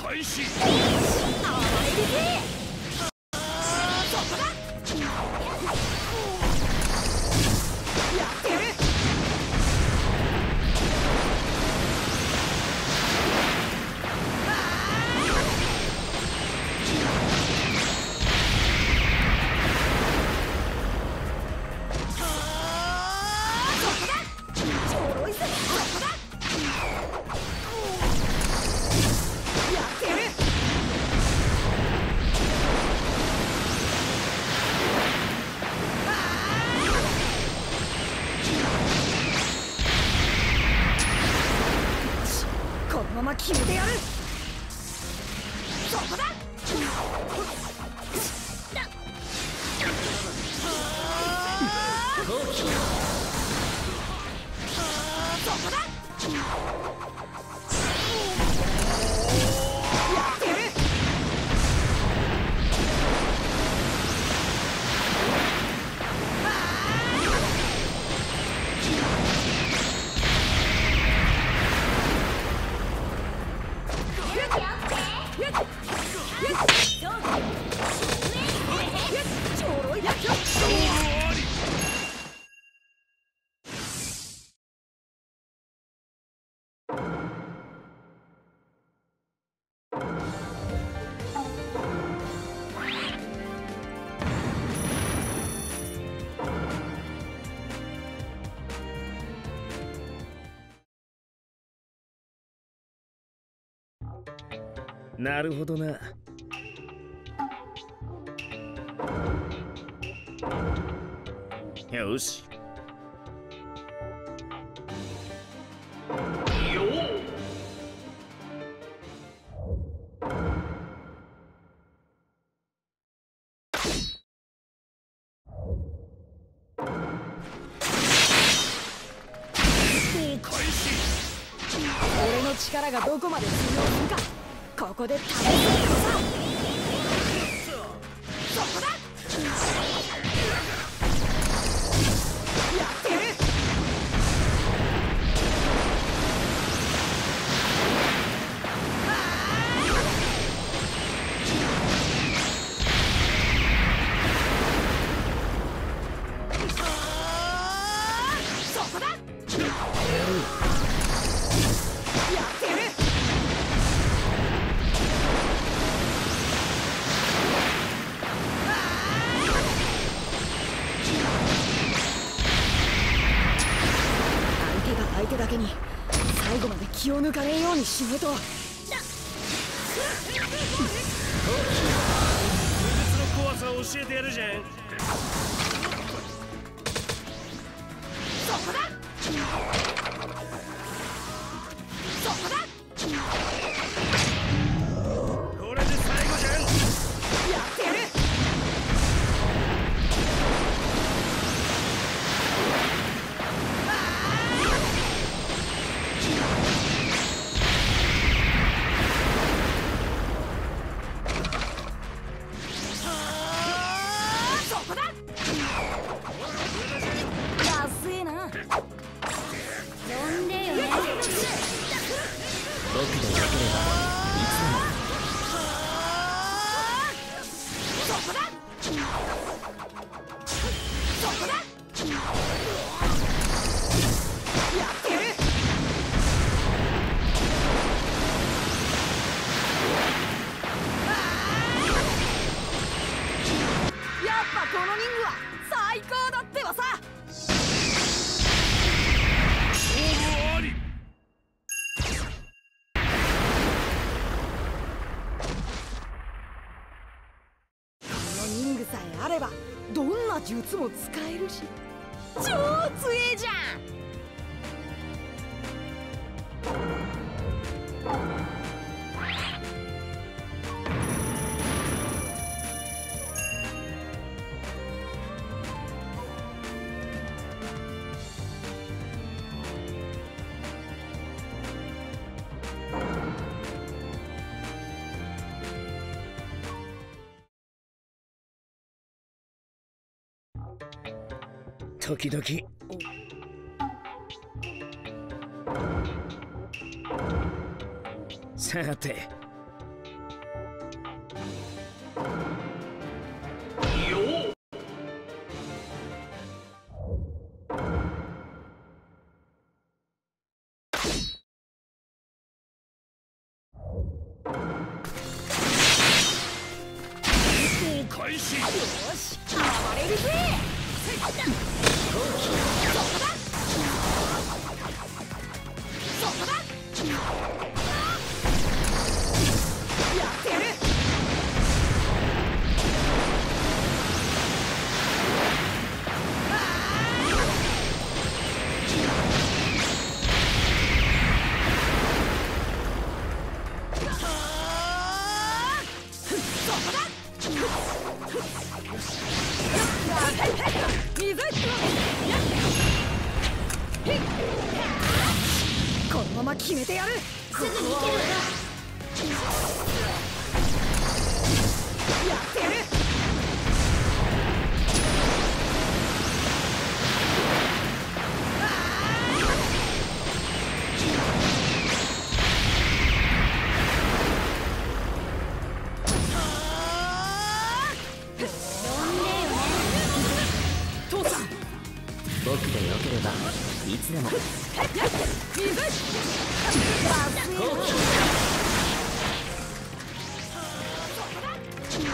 開始。決めてやる。なるほどな。よし。力がどこまで通用するか。ここで試すのさ。そこだ。抜かねえようにしねえと。の怖さを教えてやるじゃん。そこだ。そこだ術も使えるし。超強えじゃん。時々。さて。よ開始よし暴れるぜ。決めてやる。すぐに行けるや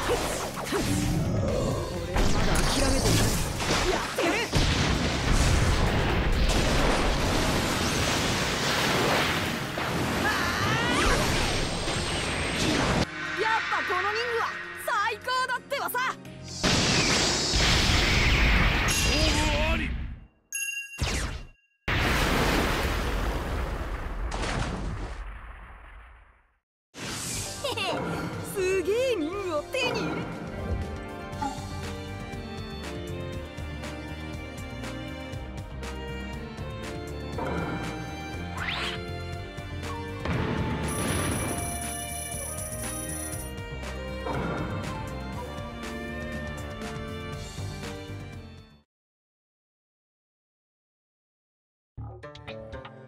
かっこいい!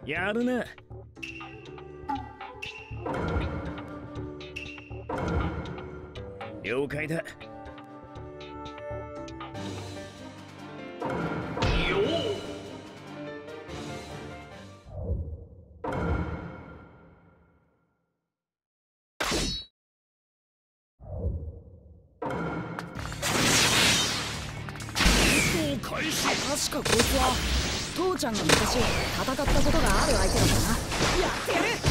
やるな了解だ。戦闘開始確かこいつは父ちゃんが昔戦ったことがある相手だったな。やってる。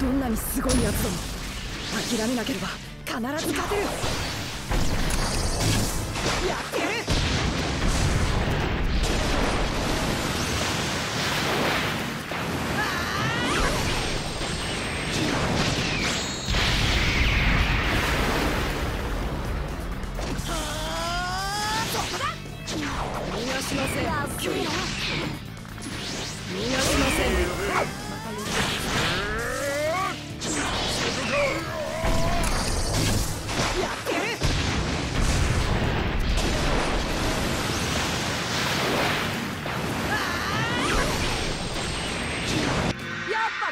どんなにすごいやつでも諦めなければ必ず勝てる。やってる。そこだ。逃がしません距離逃がしません。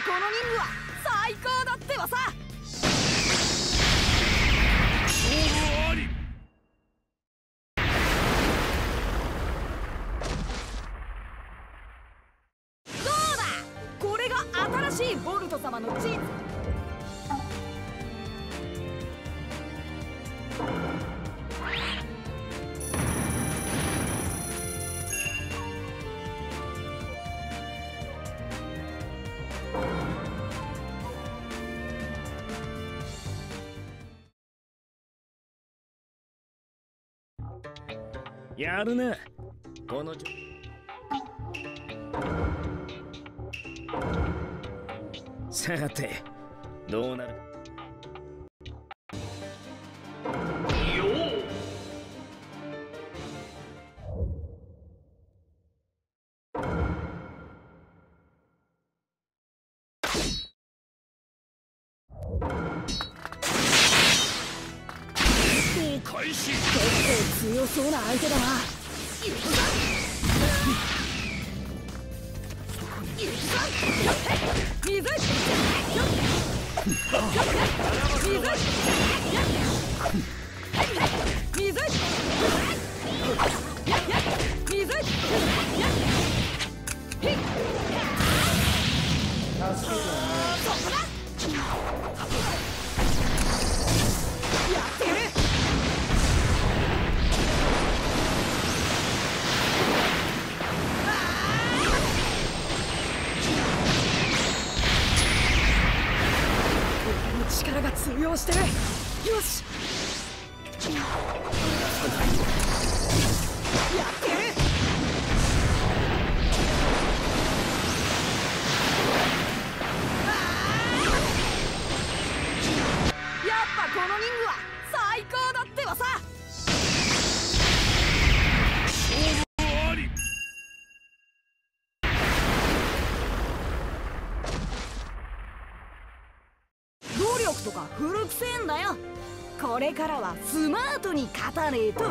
この任務は最高だってばさ。やるなこのじさてどうなる？水くせえんだよ。これからはスマートに勝たねえと。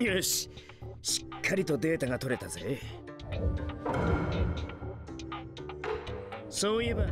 よし。しっかりとデータが取れたぜ。そういえば